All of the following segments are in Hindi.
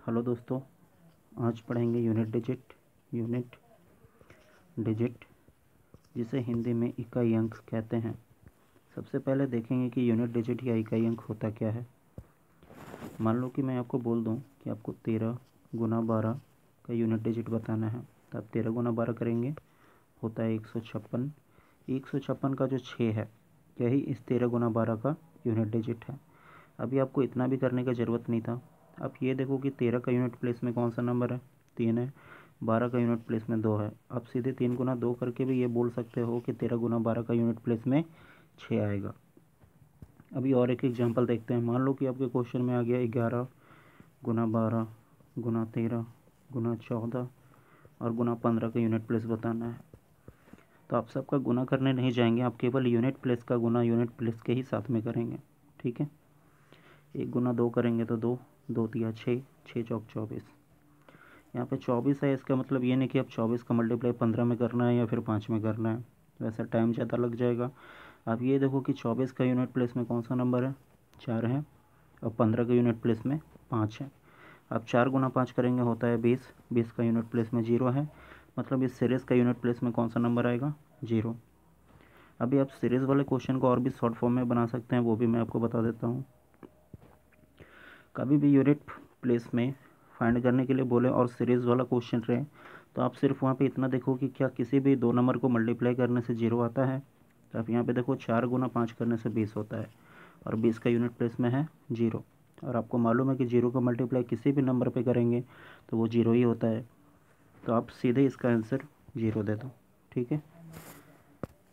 हेलो दोस्तों, आज पढ़ेंगे यूनिट डिजिट यूनिट डिजिट, जिसे हिंदी में इकाई अंक कहते हैं। सबसे पहले देखेंगे कि यूनिट डिजिट या इकाई अंक होता क्या है। मान लो कि मैं आपको बोल दूँ कि आपको तेरह गुना बारह का यूनिट डिजिट बताना है तो आप तेरह गुना बारह करेंगे, होता है एक सौ छप्पन। एक सौ छप्पन का जो छः है, यही इस तेरह गुना बारह का यूनिट डिजिट है। अभी आपको इतना भी करने का ज़रूरत नहीं था आप ये देखो कि तेरह का यूनिट प्लेस में कौन सा नंबर है? तीन है। बारह का यूनिट प्लेस में दो है। आप सीधे तीन गुना दो करके भी ये बोल सकते हो कि तेरह गुना बारह का यूनिट प्लेस में छः आएगा। अभी और एक एग्जांपल देखते हैं। मान लो कि आपके क्वेश्चन में आ गया ग्यारह गुना बारह गुना तेरह गुना चौदह और गुना पंद्रह का यूनिट प्लेस बताना है। तो आप सबका गुना करने नहीं जाएँगे। आप केवल यूनिट प्लेस का गुना यूनिट प्लेस के ही साथ में करेंगे। ठीक है? एक गुना दो करेंगे तो दो। दो दिया छः छः चौक चौबीस। यहाँ पे चौबीस है, इसका मतलब ये नहीं कि अब चौबीस का मल्टीप्लाई पंद्रह में करना है या फिर पाँच में करना है। वैसा टाइम ज़्यादा लग जाएगा। आप ये देखो कि चौबीस का यूनिट प्लेस में कौन सा नंबर है? चार है, और पंद्रह का यूनिट प्लेस में पाँच है। अब चार गुना पाँच करेंगे, होता है बीस। बीस का यूनिट प्लेस में ज़ीरो है। मतलब इस सीरीज़ का यूनिट प्लेस में कौन सा नंबर आएगा? ज़ीरो। अभी आप सीरीज़ वाले क्वेश्चन को और भी शॉर्ट फॉर्म में बना सकते हैं, वो भी मैं आपको बता देता हूँ। कभी भी यूनिट प्लेस में फाइंड करने के लिए बोले और सीरीज़ वाला क्वेश्चन रहे तो आप सिर्फ़ वहाँ पे इतना देखो कि क्या किसी भी दो नंबर को मल्टीप्लाई करने से ज़ीरो आता है तो आप यहाँ पे देखो चार गुना पाँच करने से बीस होता है, और बीस का यूनिट प्लेस में है ज़ीरो और आपको मालूम है कि ज़ीरो का मल्टीप्लाई किसी भी नंबर पे करेंगे तो वो ज़ीरो ही होता है। तो आप सीधे इसका आंसर ज़ीरो दे दो, ठीक है?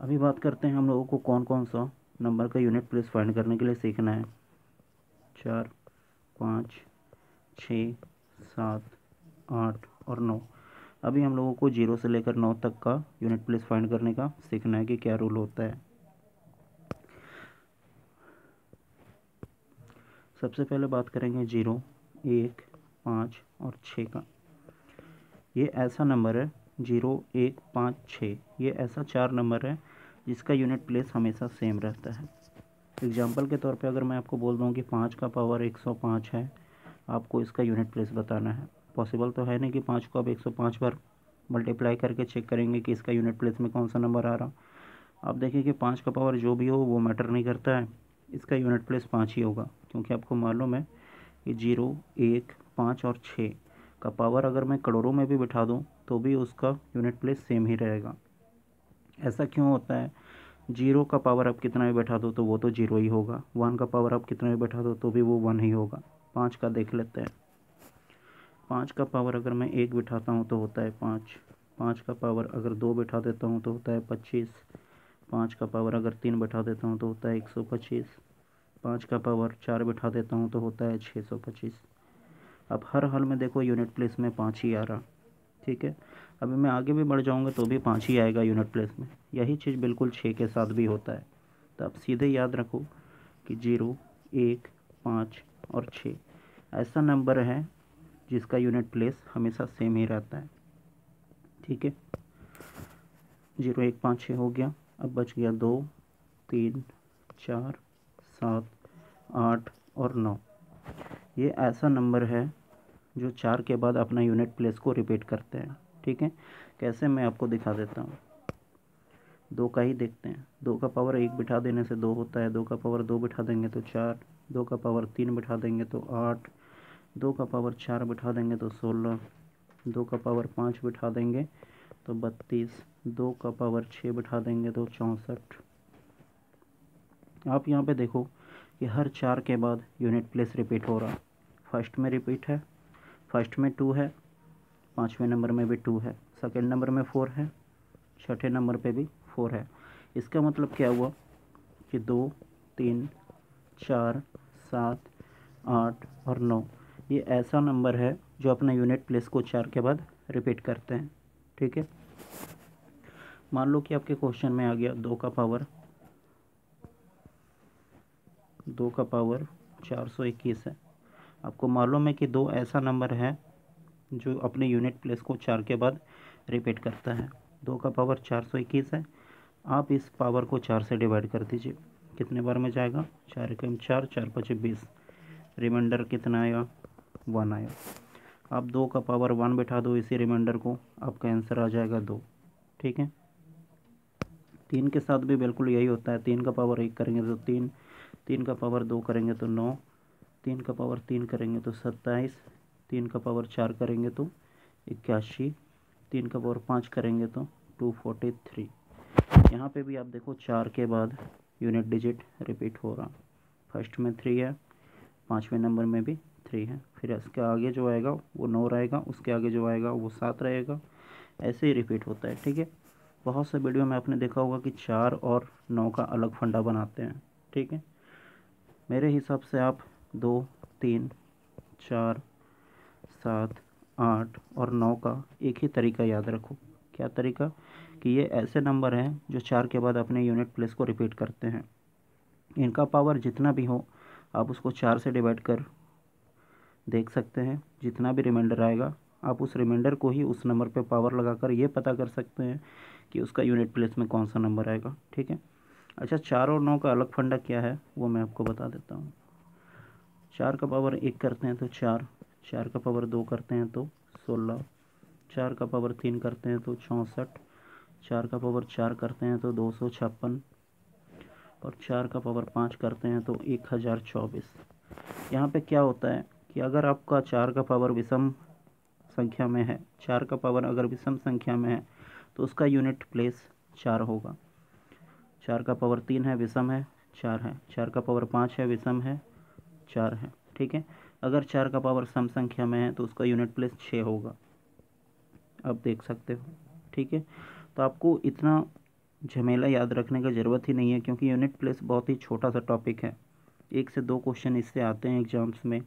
अभी बात करते हैं हम लोगों को कौन कौन सा नंबर का यूनिट प्लेस फाइंड करने के लिए सीखना है। चार पाँच, छ, सात, आठ और नौ। अभी हम लोगों को ज़ीरो से लेकर नौ तक का यूनिट प्लेस फाइंड करने का सीखना है कि क्या रूल होता है। सबसे पहले बात करेंगे ज़ीरो, एक, पाँच और छः का। ये ऐसा नंबर है, ज़ीरो, एक, पाँच, छः। ये ऐसा चार नंबर है जिसका यूनिट प्लेस हमेशा सेम रहता है। एग्ज़ाम्पल के तौर पे अगर मैं आपको बोल दूँ कि पाँच का पावर एक सौ पाँच है, आपको इसका यूनिट प्लेस बताना है। पॉसिबल तो है नहीं कि पाँच को आप एक सौ पाँच बार मल्टीप्लाई करके चेक करेंगे कि इसका यूनिट प्लेस में कौन सा नंबर आ रहा। आप देखिए कि पाँच का पावर जो भी हो, वो मैटर नहीं करता है। इसका यूनिट प्लेस पाँच ही होगा, क्योंकि आपको मालूम है कि ज़ीरो, एक, पाँच और छः का पावर अगर मैं करोड़ों में भी बिठा दूँ तो भी उसका यूनिट प्लेस सेम ही रहेगा। ऐसा क्यों होता है? ज़ीरो का पावर आप कितना भी बैठा दो तो वो तो ज़ीरो ही होगा। वन का पावर आप कितना भी बैठा दो तो भी वो वन ही होगा। पाँच का देख लेते हैं। पाँच का पावर अगर मैं एक बिठाता हूँ तो होता है पाँच। पाँच का पावर अगर दो बिठा देता हूँ तो होता है पच्चीस। पाँच का पावर अगर तीन बैठा देता हूँ तो होता है एक सौ पच्चीस। पाँच का पावर चार बैठा देता हूँ तो होता है छः सौ पच्चीस। अब हर हाल में देखो यूनिट प्लेस में पाँच ही आ रहा। ठीक है? अभी मैं आगे भी बढ़ जाऊँगा तो भी पाँच ही आएगा यूनिट प्लेस में। यही चीज़ बिल्कुल छः के साथ भी होता है। तो आप सीधे याद रखो कि ज़ीरो, एक, पाँच और छः ऐसा नंबर है जिसका यूनिट प्लेस हमेशा सेम ही रहता है। ठीक है? ज़ीरो, एक, पाँच छः हो गया। अब बच गया दो, तीन, चार, सात, आठ और नौ। ये ऐसा नंबर है जो चार के बाद अपना यूनिट प्लेस को रिपीट करते हैं। ठीक है? कैसे मैं आपको दिखा देता हूँ? दो का ही देखते हैं। दो का पावर एक बिठा देने से दो होता है। दो का पावर दो बिठा देंगे तो चार। दो का पावर तीन बिठा देंगे तो आठ। दो का पावर चार बिठा देंगे तो सोलह। दो का पावर पाँच बिठा देंगे तो बत्तीस। दो का पावर छः बिठा देंगे तो चौंसठ। आप यहाँ पे देखो कि हर चार के बाद यूनिट प्लेस रिपीट हो रहा। फ़र्स्ट में रिपीट है। फ़र्स्ट में टू है। पाँचवें नंबर में भी टू है। सेकेंड नंबर में फोर है। छठे नंबर पे भी फोर है। इसका मतलब क्या हुआ कि दो, तीन, चार, सात, आठ और नौ। ये ऐसा नंबर है जो अपना यूनिट प्लेस को चार के बाद रिपीट करते हैं। ठीक है? मान लो कि आपके क्वेश्चन में आ गया दो का पावर दो का पावर चार सौ इक्कीस है। आपको मालूम है कि दो ऐसा नंबर है जो अपने यूनिट प्लेस को चार के बाद रिपीट करता है। दो का पावर चार सौ इक्कीस है। आप इस पावर को चार से डिवाइड कर दीजिए। कितने बार में जाएगा? चार कम चार चार पचे बीस। रिमाइंडर कितना आया? वन आया। आप दो का पावर वन बैठा दो, इसी रिमाइंडर को आपका आंसर आ जाएगा दो। ठीक है? तीन के साथ भी बिल्कुल यही होता है। तीन का पावर एक करेंगे तो तीन तीन का पावर दो करेंगे तो नौ, तीन का पावर तीन करेंगे तो सत्ताईस तीन का पावर चार करेंगे तो इक्यासी, तीन का पावर पाँच करेंगे तो टू फोर्टी थ्री यहाँ पर भी आप देखो चार के बाद यूनिट डिजिट रिपीट हो रहा। फ़र्स्ट में थ्री है, पाँचवें नंबर में भी थ्री है। फिर इसके आगे जो आएगा, वो नौ रहेगा, उसके आगे जो आएगा, वो सात रहेगा। ऐसे ही रिपीट होता है, ठीक है? बहुत से वीडियो में आपने देखा होगा कि चार और नौ का अलग फंडा बनाते हैं, ठीक है? मेरे हिसाब से आप दो, तीन, चार सात, आठ और नौ का एक ही तरीका याद रखो। क्या तरीका? कि ये ऐसे नंबर हैं जो चार के बाद अपने यूनिट प्लेस को रिपीट करते हैं। इनका पावर जितना भी हो, आप उसको चार से डिवाइड कर देख सकते हैं। जितना भी रिमाइंडर आएगा, आप उस रिमाइंडर को ही उस नंबर पे पावर लगाकर ये पता कर सकते हैं कि उसका यूनिट प्लेस में कौन सा नंबर आएगा। ठीक है? अच्छा चार और नौ का अलग फंडा क्या है, वो मैं आपको बता देता हूँ। चार का पावर एक करते हैं तो चार। चार का पावर दो करते हैं तो सोलह, चार का पावर तीन करते हैं तो चौंसठ, चार का पावर चार करते हैं तो दो सौ छप्पन और चार का पावर पाँच करते हैं तो एक हज़ार चौबीस। यहाँ पे क्या होता है कि अगर आपका चार का पावर विषम संख्या में है, चार का पावर अगर विषम संख्या में है तो उसका यूनिट प्लेस चार होगा। चार का पावर तीन है, विषम है, चार है। चार का पावर पाँच है, विषम है, चार है। ठीक है? अगर चार का पावर सम संख्या में है तो उसका यूनिट प्लेस छः होगा। अब देख सकते हो, ठीक है? तो आपको इतना झमेला याद रखने का ज़रूरत ही नहीं है, क्योंकि यूनिट प्लेस बहुत ही छोटा सा टॉपिक है। एक से दो क्वेश्चन इससे आते हैं एग्ज़ाम्स में।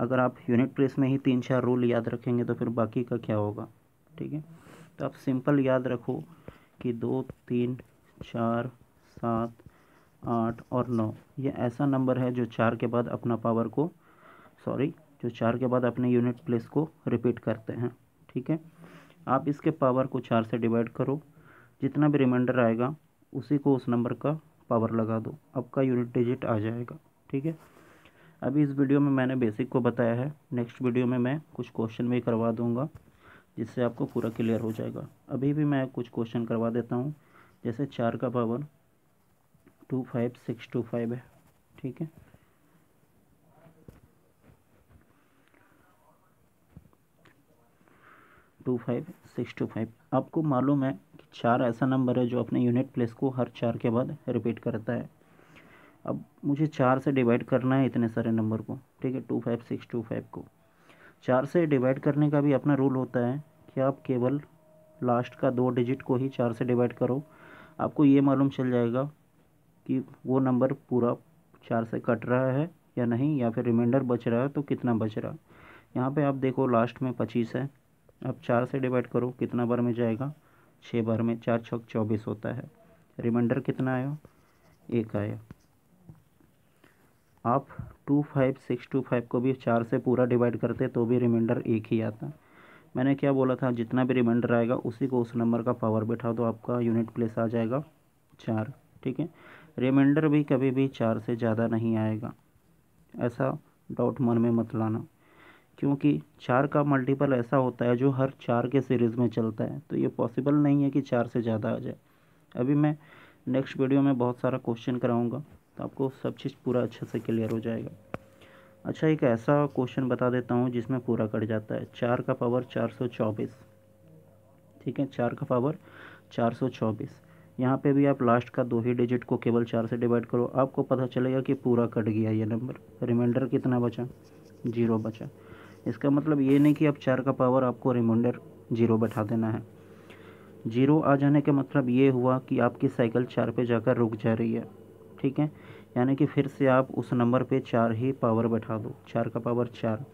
अगर आप यूनिट प्लेस में ही तीन चार रूल याद रखेंगे तो फिर बाकी का क्या होगा, ठीक है? तो आप सिंपल याद रखो कि दो, तीन, चार, सात, आठ और नौ, ये ऐसा नंबर है जो चार के बाद अपना पावर को सॉरी, जो चार के बाद अपने यूनिट प्लेस को रिपीट करते हैं, ठीक है? आप इसके पावर को चार से डिवाइड करो, जितना भी रिमाइंडर आएगा, उसी को उस नंबर का पावर लगा दो। आपका यूनिट डिजिट आ जाएगा, ठीक है? अभी इस वीडियो में मैंने बेसिक को बताया है। नेक्स्ट वीडियो में मैं कुछ क्वेश्चन भी करवा दूँगा, जिससे आपको पूरा क्लियर हो जाएगा। अभी भी मैं कुछ क्वेश्चन करवा देता हूँ। जैसे चार का power two five six two five है, ठीक है? Two five, six two five. आपको मालूम है कि चार ऐसा नंबर है जो अपने यूनिट प्लेस को हर चार के बाद रिपीट करता है। अब मुझे चार से डिवाइड करना है इतने सारे नंबर को, ठीक है? Two five, six two five को। चार से डिवाइड करने का भी अपना रूल होता है कि आप केवल लास्ट का दो डिजिट को ही चार से डिवाइड करो। आपको ये मालूम चल जाएगा कि वो नंबर पूरा चार से कट रहा है या नहीं, या फिर रिमाइंडर बच रहा है तो कितना बच रहा है। यहाँ पे आप देखो लास्ट में पच्चीस है। अब चार से डिवाइड करो, कितना बार में जाएगा? छः बार में चार छक चौबीस होता है। रिमाइंडर कितना आया? एक आया। आप two five six two five को भी चार से पूरा डिवाइड करते तो भी रिमाइंडर एक ही आता। मैंने क्या बोला था? जितना भी रिमाइंडर आएगा, उसी को उस नंबर का पावर बैठा दो, आपका यूनिट प्लेस आ जाएगा चार, ठीक है? रिमाइंडर भी कभी भी चार से ज़्यादा नहीं आएगा। ऐसा डाउट मन में मत लाना। क्योंकि चार का मल्टीपल ऐसा होता है जो हर चार के सीरीज़ में चलता है। तो ये पॉसिबल नहीं है कि चार से ज़्यादा आ जाए। अभी मैं नेक्स्ट वीडियो में बहुत सारा क्वेश्चन कराऊँगा तो आपको सब चीज़ पूरा अच्छे से क्लियर हो जाएगा। अच्छा एक ऐसा क्वेश्चन बता देता हूँ जिसमें पूरा कट जाता है। चार का पावर चार सौ चौबीस। ठीक है, चार का पावर चार सौ चौबीस। यहाँ पे भी आप लास्ट का दो ही डिजिट को केवल चार से डिवाइड करो। आपको पता चलेगा कि पूरा कट गया ये नंबर रिमाइंडर कितना बचा? ज़ीरो बचा। इसका मतलब ये नहीं कि अब चार का पावर आपको रिमाइंडर ज़ीरो बैठा देना है। ज़ीरो आ जाने का मतलब ये हुआ कि आपकी साइकिल चार पे जाकर रुक जा रही है, ठीक है? यानी कि फिर से आप उस नंबर पे चार ही पावर बैठा दो, चार का पावर चार।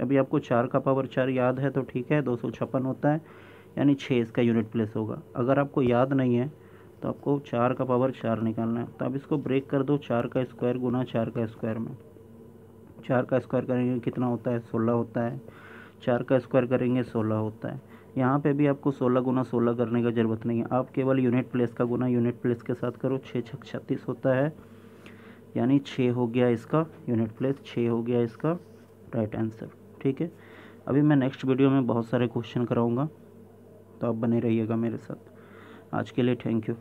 अभी आपको चार का पावर चार याद है तो ठीक है, दो सौ छप्पन होता है, यानी छः इसका यूनिट प्लेस होगा। अगर आपको याद नहीं है तो आपको चार का पावर चार निकालना है। तो आप इसको ब्रेक कर दो, चार का स्क्वायर गुना चार का स्क्वायर में। चार का स्क्वायर करेंगे, कितना होता है? सोलह होता है। चार का स्क्वायर करेंगे, सोलह होता है। यहाँ पे भी आपको सोलह गुना सोलह करने का ज़रूरत नहीं है। आप केवल यूनिट प्लेस का गुना यूनिट प्लेस के साथ करो। छः छः छत्तीस होता है। यानी छः हो गया इसका यूनिट प्लेस छः हो गया इसका राइट आंसर ठीक है? अभी मैं नेक्स्ट वीडियो में बहुत सारे क्वेश्चन कराऊँगा। तो आप बने रहिएगा मेरे साथ। आज के लिए थैंक यू